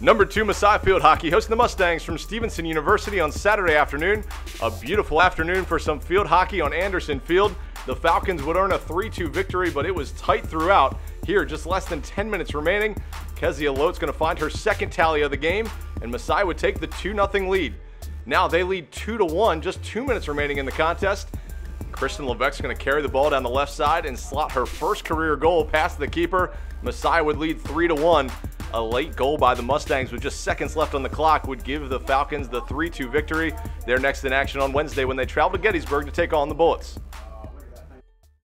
Number two, Messiah Field Hockey hosting the Mustangs from Stevenson University on Saturday afternoon. A beautiful afternoon for some field hockey on Anderson Field. The Falcons would earn a 3 2 victory, but it was tight throughout. Here, just less than 10 minutes remaining, Kezia Lote's going to find her second tally of the game, and Messiah would take the 2 0 lead. Now they lead 2 to 1, just two minutes remaining in the contest. Kristen Levesque's going to carry the ball down the left side and slot her first career goal past the keeper. Messiah would lead 3 to 1. A late goal by the Mustangs with just seconds left on the clock would give the Falcons the 3 2 victory. They're next in action on Wednesday when they travel to Gettysburg to take on the Bullets.